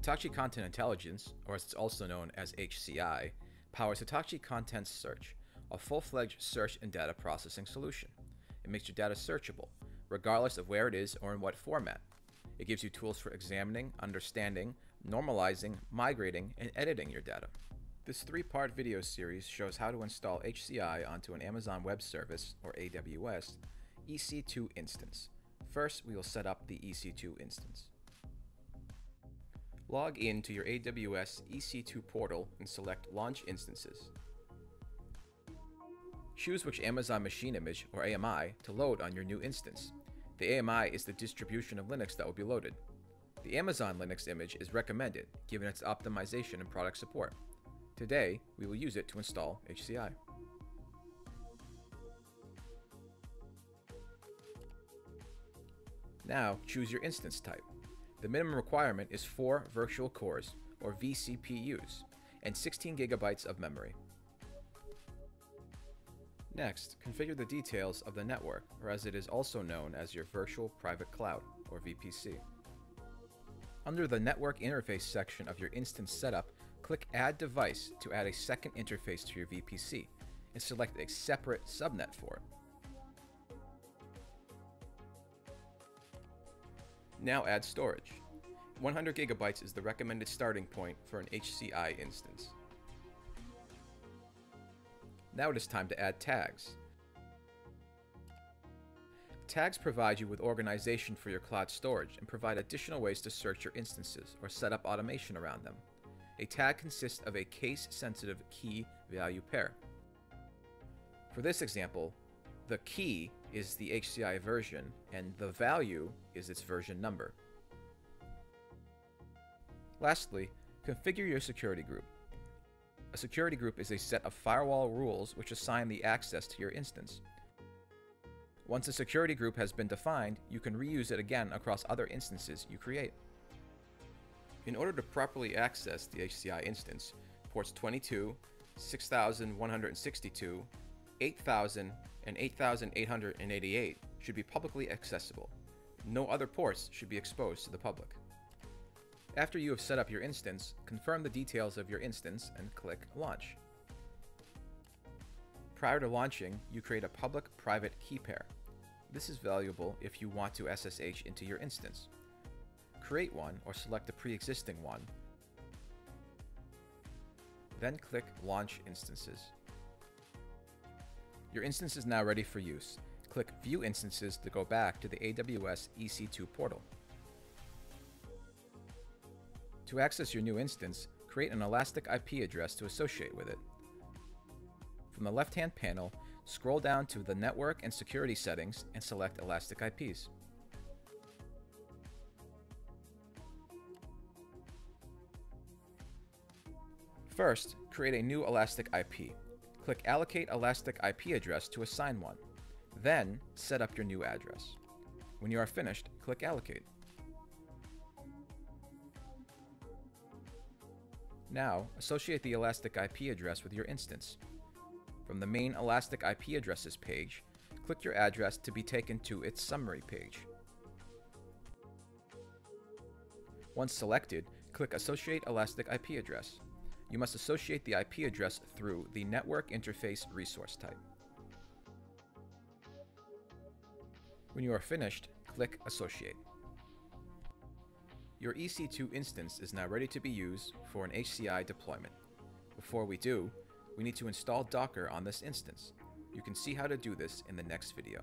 Hitachi Content Intelligence, or as it's also known as HCI, powers Hitachi Content Search, a full-fledged search and data processing solution. It makes your data searchable, regardless of where it is or in what format. It gives you tools for examining, understanding, normalizing, migrating, and editing your data. This three-part video series shows how to install HCI onto an Amazon Web Service, or AWS, EC2 instance. First, we will set up the EC2 instance. Log in to your AWS EC2 portal and select Launch Instances. Choose which Amazon Machine Image, or AMI, to load on your new instance. The AMI is the distribution of Linux that will be loaded. The Amazon Linux image is recommended, given its optimization and product support. Today, we will use it to install HCI. Now, choose your instance type. The minimum requirement is 4 virtual cores, or vCPUs, and 16 gigabytes of memory. Next, configure the details of the network, or as it is also known as your Virtual Private Cloud, or VPC. Under the Network Interface section of your instance setup, click Add Device to add a second interface to your VPC, and select a separate subnet for it. Now add storage. 100 gigabytes is the recommended starting point for an HCI instance. Now it is time to add tags. Tags provide you with organization for your cloud storage and provide additional ways to search your instances or set up automation around them. A tag consists of a case-sensitive key-value pair. For this example, the key is the HCI version, and the value is its version number. Lastly, configure your security group. A security group is a set of firewall rules which assign the access to your instance. Once a security group has been defined, you can reuse it again across other instances you create. In order to properly access the HCI instance, ports 22, 6162, 8000, and 8888 should be publicly accessible. No other ports should be exposed to the public. After you have set up your instance, confirm the details of your instance and click Launch. Prior to launching, you create a public-private key pair. This is valuable if you want to SSH into your instance. Create one or select a pre-existing one. Then click Launch Instances. Your instance is now ready for use. Click View Instances to go back to the AWS EC2 portal. To access your new instance, create an Elastic IP address to associate with it. From the left-hand panel, scroll down to the Network and Security settings and select Elastic IPs. First, create a new Elastic IP click Allocate Elastic IP Address to assign one. Then, set up your new address. When you are finished, click Allocate. Now, associate the Elastic IP address with your instance. From the main Elastic IP addresses page, click your address to be taken to its summary page. Once selected, click Associate Elastic IP address you must associate the IP address through the Network Interface resource type. When you are finished, click Associate. Your EC2 instance is now ready to be used for an HCI deployment. Before we do, we need to install Docker on this instance. You can see how to do this in the next video.